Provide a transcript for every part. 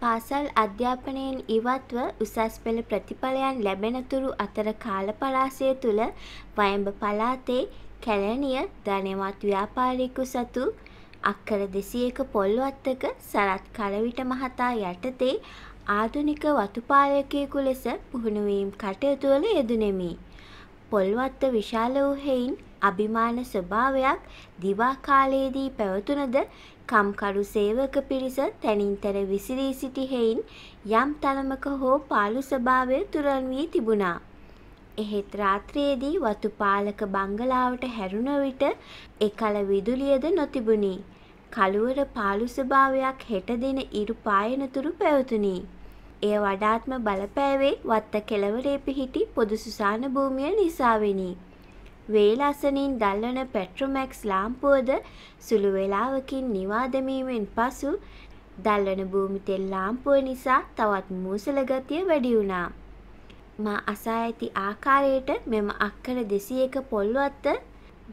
පාසල් අධ්‍යාපනයෙන් ඉවත්ව උසස් පෙළ ප්‍රතිඵලයන් ලැබෙනතුරු අතර කාල පරාසය තුළ වයඹ පළාතේ කැලණිය ධනවත් ව්‍යාපාරිකයකු සතු අක්කර දෙසියයක පොල්වත්තක සරත් කරවිට මහතා යටතේ ආධුනික වතු පාලකයකු ලෙස පුහුණුවීම් කටයුතුවල යෙදුණෙමි. පොල්වත්ත විශාල වූ හෙයින් අභිමාන ස්වභාවයක් දිවා කාලයේදී පැවතුණද කම්කරු සේවක පිරිස තැනින් තැන විසිරී සිටි හෙයින් යම් තරමක හෝ පාළු ස්වභාවය තුරන් වී තිබුණා. එහෙත් රාත්‍රියේදී වතු පාලක බංගලාවට හැරුණ විට එකල විදුලියද නොතිබුණි. කළුවර පාළු ස්වභාවයක් හෙට දින ඉරු පායනතුරු පැවතුණි. එය වඩාත්ම බලපෑවේ වත්ත කෙළවරේ පිහිටි පොදු සුසාන භූමිය නිසාවෙනි. වේල අසනින් දල්වන පෙට්‍රොමැක්ස් ලාම්පුවද සුළු වේලාවකින් නිවා දැමීමෙන් පසු දල්වන භූමි තෙල් ලාම්පුව නිසා තවත් මූසල ගතිය වැඩි වුණා. මා අසා ඇති ආකාරයට මෙම අක්කර දෙසියක පොල්වත්ත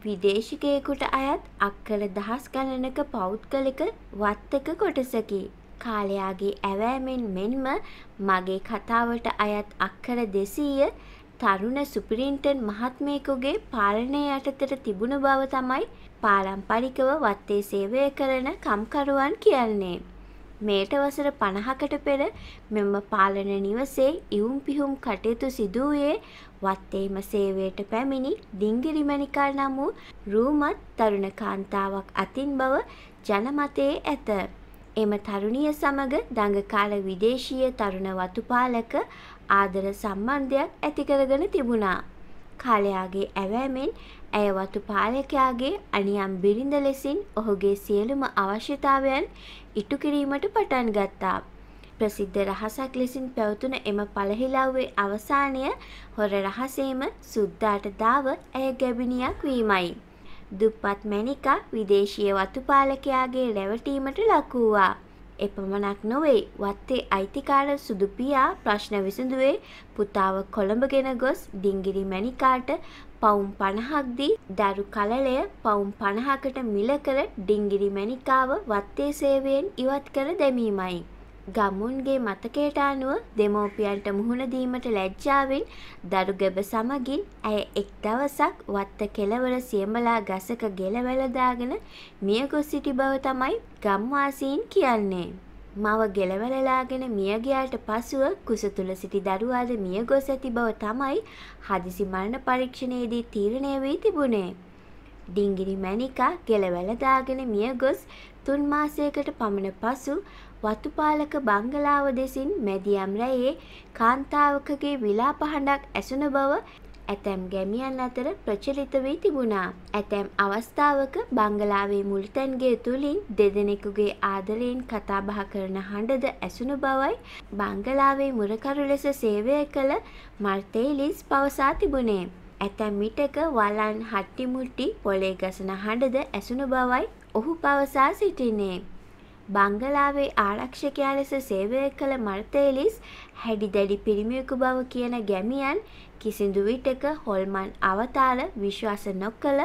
විදේශිකයෙකුට අයත් අක්කර දහස් ගණනක පෞද්ගලික වත්තක කොටසකි. කාලයාගේ ඇවෑමෙන් මෙන්ම මගේ කතාවට අයත් අක්කර දෙසීය තරුණ සුපිරින්ටන් මහත්මයෙකුගේ පාලනය යටතට තිබුණ බව තමයි පාරම්පරිකව වත්තේ සේවය කරන කම්කරුවන් කියන්නේ. මෙයට වසර පනහකට පෙර මෙම පාලන නිවසේ ඉවුම් පිහුම් කටයුතු සිදුවූයේ වත්තේම සේවයට පැමිණි ඩිංගිරි මැණිකා නම් වූ රූමත් තරුණ කාන්තාවක් අතින් බව ජනමතයේ ඇත. එම තරුණිය සමග දඟකාර විදේශීය තරුණ වතුපාලක ආදර සම්බන්ධයක් ඇති කරගෙන තිබුණා. කාලයාගේ ඇවෑමෙන් ඇය වතු පාලකයාගේ අනියම් බිරිඳ ලෙසින් ඔහුගේ සියලුම අවශ්‍යතාවයන් ඉටු කිරීමට පටන් ගත්තා. ප්‍රසිද්ධ රහසක් ලෙසින් පැවතුන එම පලහිලව්වේ අවසානය හොර රහසේම සුද්දාට දාව ඇය ගැබිනියක් වීමයි. දුප්පත් මැනිකා විදේශීය වතුපාලකයාගේ රැවටීමට ලක්වූවා. එපමණක් නොවෙයි වත්තේ අයිතිකාර සුදු පියා ප්‍රශ්න විසඳුවේ පුතාව කොළඹ ගෙන ගොස් ඩිංගිරි මැණිකාට පවුම් පණහක් දී දරු කලලය පවුම් පණහකට මිල කර ඩිංගිරි මැණිකාව වත්තේ සේවයෙන් ඉවත් කර දැමීමයි. ගම්මුන්ගේ මතකයට අනුව දෙමෝපියන්ට මුහුණ දීමට ලැජ්ජාවෙන් දරු ගැබ සමගින් ඇය එක් දවසක් වත්ත කෙළවර සියඹලා ගසක ගෙල වැළදාගෙන මිය ගොස් සිටි බව තමයි ගම්වාසීන් කියන්නේ. මව ගෙල වැළලාගෙන මිය ගියාට පසුව කුස තුල සිටි දරුවාද මිය ගොස් ඇති බව තමයි හදිසි මරණ පරීක්ෂණයේදී තීරණය වී තිබුණේ. ඩිංගිරි මැණිකා ගෙල වැළදාගෙන මිය ගොස් තුන් මාසයකට පමණ පසු වතුපාලක බංගලාව දෙසින් මැදියම් රැයේ කාන්තාවකගේ විලාප හඬක් ඇසුන බව ඇතැම් ගැමියන් අතර ප්‍රචලිත වී තිබුණා. ඇතැම් අවස්ථාවක බංගලාවේ මුල්තැන්ගේ තුළින් දෙදෙනෙකුගේ ආදරයෙන් කතාබහ කරන හඬද ඇසුණු බවයි බංගලාවේ මුරකරු ලෙස සේවය කළ මර්තේලිස් පවසා තිබුණේ. ඇතැම් විටක වලන් හට්ටිමුට්ටි පොලේ ගසන හඬද ඇසුණු බවයි ඔහු පවසා සිටින්නේ. බංගලාවේ ආරක්ෂකයා ලෙස සේවය කළ මර්තේලිස් හැඩි දැඩි පිරිමියෙකු බව කියන ගැමියන් කිසිදු විටක හොල්මන් අවතාර විශ්වාස නොකළ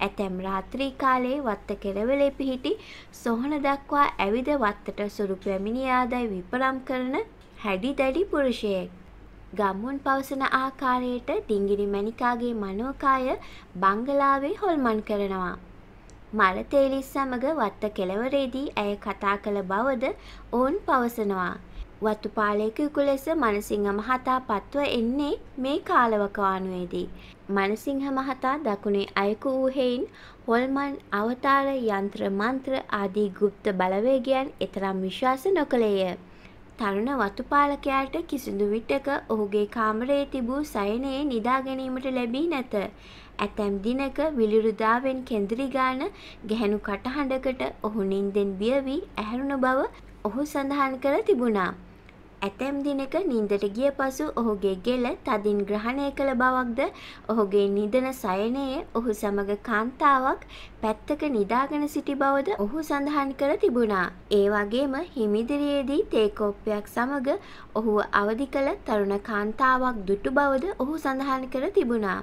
ඇතැම් රාත්‍රී කාලයේ වත්ත කෙරවලේ පිහිටි සොහන දක්වා ඇවිද වත්තට සුරු පැමිණියාදැයි විපරම් කරන හැඩි දැඩි පුරුෂයෙක්. ගම්මුන් පවසන ආකාරයට ඩිංගිරි මැණිකාගේ මනෝකාය බංගලාවේ හොල්මන් කරනවා. මරතේලිස් සමග වත්ත කෙළවරේදී ඇය කතා කළ බවද ඔවුන් පවසනවා. වත්තුපාලයකයකු ලෙස මනසිංහ මහතා පත්ව එන්නේ මේ කාලවකවානුවේදී. මනසිංහ මහතා දකුණේ අයකු වූ හෙයින් හොල්මන් අවතාර යන්ත්‍ර මන්ත්‍ර ආදී ගුප්ත බලවේගයන් එතරම් විශ්වාස නොකළේය. තරුණ වතුපාලකයාට කිසිදු විටක ඔහුගේ කාමරයේ තිබූ සයනයේ නිදා ගැනීමට ලැබී නැත. ඇතැම් දිනක විලිරුදාවෙන් කෙඳිරි ගාන ගැහැණු කටහඬකට ඔහු නින්දෙන් බිය වී ඇහැරුණු බව ඔහු සඳහන් කර තිබුණා. ඇතැම් දිනක නින්දට ගිය පසු ඔහුගේ ගෙල තදින් ග්‍රහණය කළ බවක්ද ඔහුගේ නිදන සයනයේ ඔහු සමග කාන්තාවක් පැත්තක නිදාගෙන සිටි බවද ඔහු සඳහන් කර තිබුණා. ඒ වගේම හිමිදිරියේදී තේකෝප්පයක් සමග ඔහුව අවදි කළ තරුණ කාන්තාවක් දුටු බවද ඔහු සඳහන් කර තිබුණා.